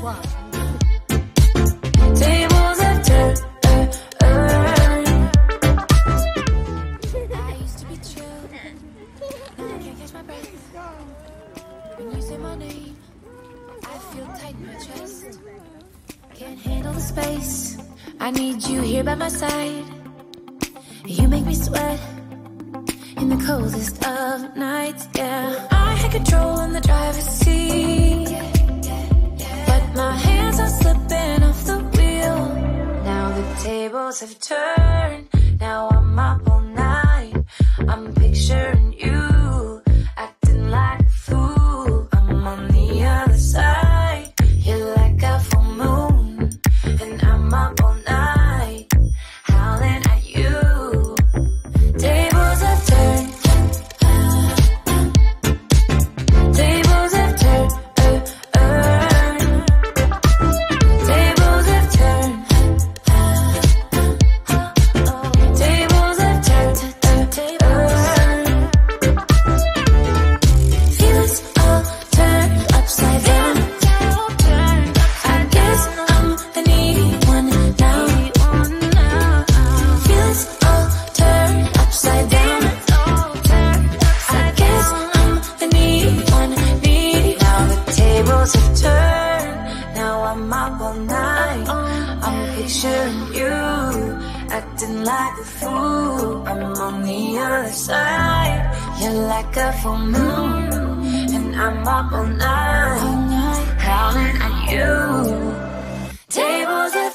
When you say my name, I feel tight in my chest. Can't handle the space. I need you here by my side. You make me sweat in the coldest of nights. Yeah, I had control in the driver's seat. Have turned. Like. I'm on the other side. You're like a full moon, and I'm up all night, howling at you. Tables have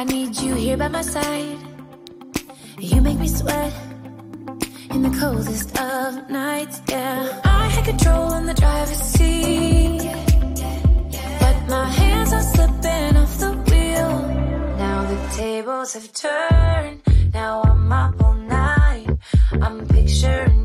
I need you here by my side. You make me sweat in the coldest of nights. Yeah, I had control in the driver's seat. But my hands are slipping off the wheel. Now the tables have turned. Now I'm up all night. I'm picturing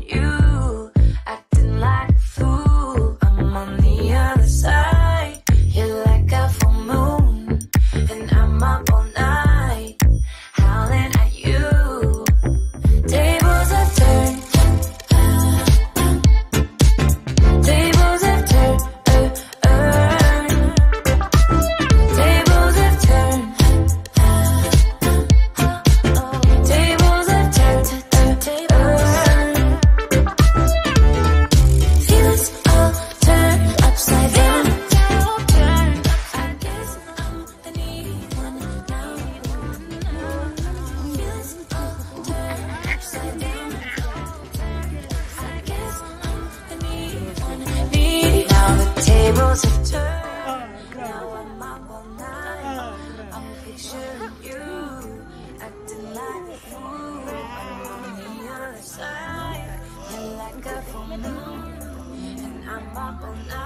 tables have turned. Now I'm up all night. I'm picturing you acting like a fool. I'm on the other side. You're like a full moon, and I'm up all night.